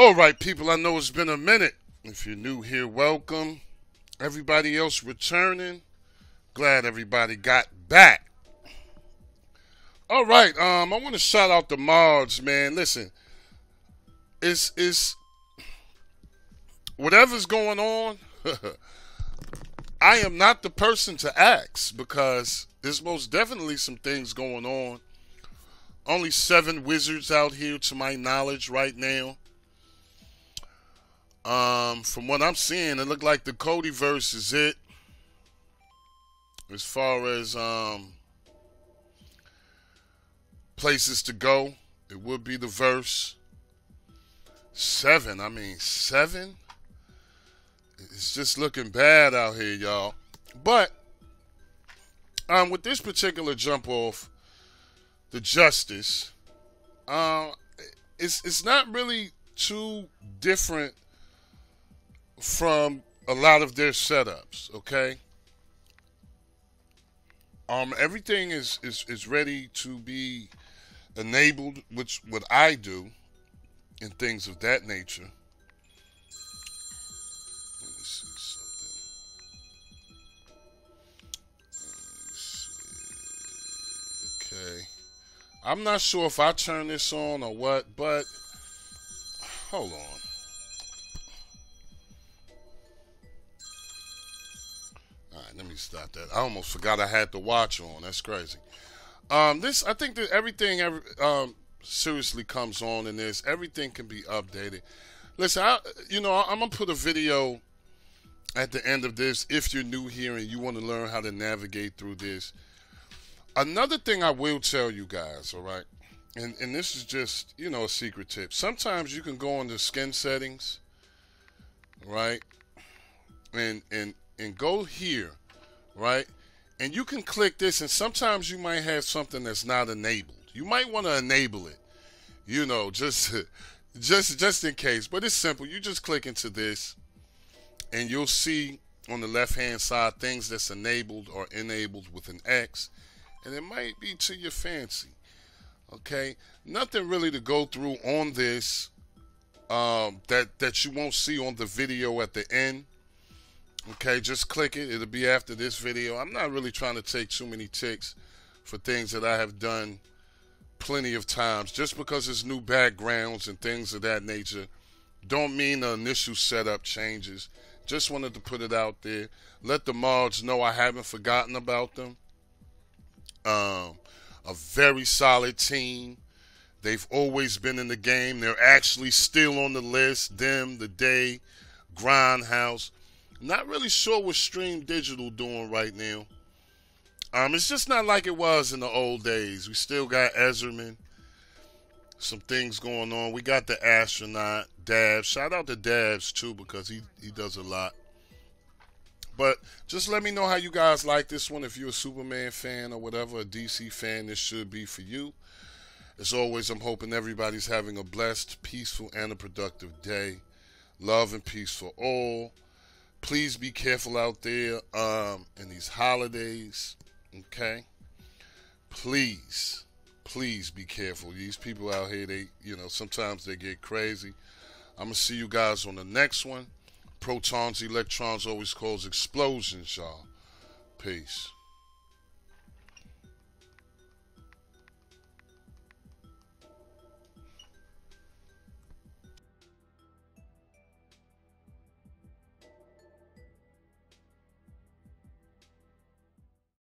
All right, people, I know it's been a minute. If you're new here, welcome. Everybody else returning, glad everybody got back. All right, um, I want to shout out the mods, man. Listen, it's it's whatever's going on. I am not the person to ask because there's most definitely some things going on. Only seven wizards out here, to my knowledge, right now. Um, from what I'm seeing, it looked like the Kodi verse is it. As far as um places to go, it would be the verse. Seven, I mean seven. It's just looking bad out here, y'all. But um, with this particular jump off, the justice, uh, it's it's not really too different from a lot of their setups, okay? Um, everything is, is, is ready to be enabled, which what I do, and things of that nature. Let me see something. Me see. Okay. I'm not sure if I turn this on or what, but hold on. Let me stop that. I almost forgot I had the watch on. That's crazy. Um, this I think that everything every, um, seriously comes on in this. Everything can be updated. Listen, I, you know, I'm gonna put a video at the end of this if you're new here and you want to learn how to navigate through this. Another thing I will tell you guys, all right, and and this is just you know a secret tip. Sometimes you can go into skin settings, right, and and and go here right? And you can click this, and sometimes you might have something that's not enabled. You might want to enable it, you know, just just just in case. But it's simple. You just click into this, and you'll see on the left hand side things that's enabled or enabled with an X, and it might be to your fancy. Okay, nothing really to go through on this um, that that you won't see on the video at the end. Okay, just click it. It'll be after this video. I'm not really trying to take too many ticks for things that I have done plenty of times. Just because it's new backgrounds and things of that nature don't mean the initial setup changes. Just wanted to put it out there. Let the mods know I haven't forgotten about them. Um, a very solid team. They've always been in the game. They're actually still on the list. Them, the day, Grindhouse. Not really sure what Stream Digital doing right now. Um, it's just not like it was in the old days. We still got Ezerman. Some things going on. We got the astronaut, Dabs. Shout out to Dabs too because he, he does a lot. But just let me know how you guys like this one. If you're a Superman fan or whatever, a DC fan, this should be for you. As always, I'm hoping everybody's having a blessed, peaceful, and a productive day. Love and peace for all please be careful out there um, in these holidays. Okay, please, please be careful. These people out here, they, you know, sometimes they get crazy. I'm gonna see you guys on the next one. Protons, electrons always cause explosions, y'all. Peace.